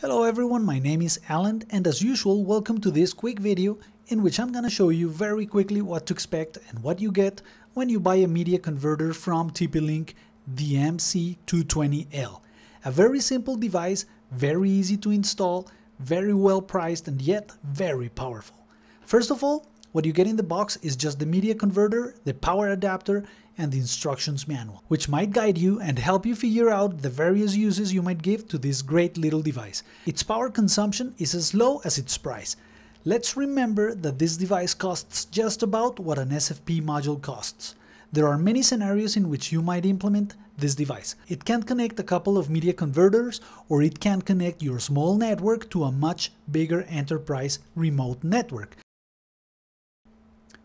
Hello everyone, my name is Alan and as usual welcome to this quick video in which I'm gonna show you very quickly what to expect and what you get when you buy a media converter from TP-Link the MC220L. A very simple device, very easy to install, very well priced and yet very powerful. First of all, what you get in the box is just the media converter, the power adapter, and the instructions manual, which might guide you and help you figure out the various uses you might give to this great little device. Its power consumption is as low as its price. Let's remember that this device costs just about what an SFP module costs. There are many scenarios in which you might implement this device. It can connect a couple of media converters or it can connect your small network to a much bigger enterprise remote network.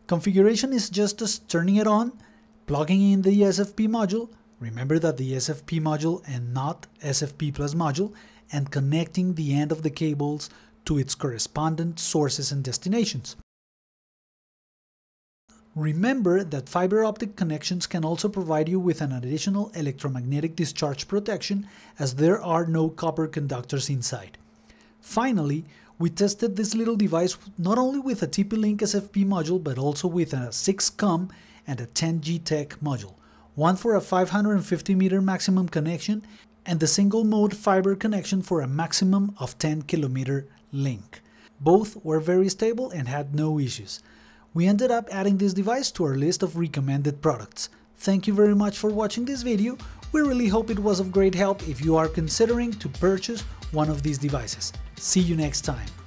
Configuration is just as turning it on, plugging in the SFP module, remember that the SFP module and not SFP plus module, and connecting the end of the cables to its correspondent sources and destinations. Remember that fiber optic connections can also provide you with an additional electromagnetic discharge protection as there are no copper conductors inside. Finally, we tested this little device not only with a TP-Link SFP module but also with a 6COM and a 10Gtek module, one for a 550 meter maximum connection and the single mode fiber connection for a maximum of 10 kilometer link. Both were very stable and had no issues. We ended up adding this device to our list of recommended products. Thank you very much for watching this video. We really hope it was of great help if you are considering to purchase one of these devices. See you next time.